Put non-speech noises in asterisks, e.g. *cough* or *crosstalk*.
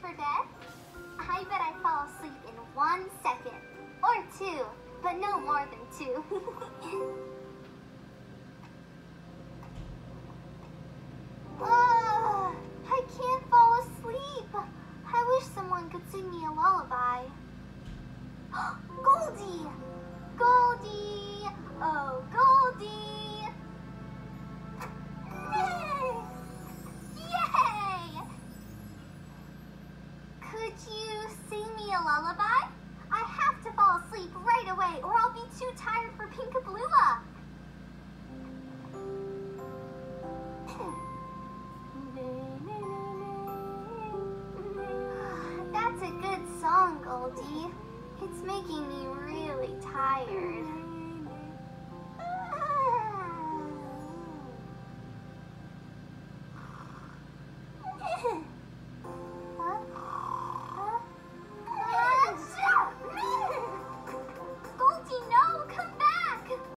for bed? I bet I fall asleep in one second. Or two, but no more than two. Ugh, *laughs* ah, I can't fall asleep. I wish someone could sing me a lullaby. *gasps* Goldie! Lullaby? I have to fall asleep right away or I'll be too tired for Pinkablooma. *sighs* That's a good song, Goldie. It's making me really tired.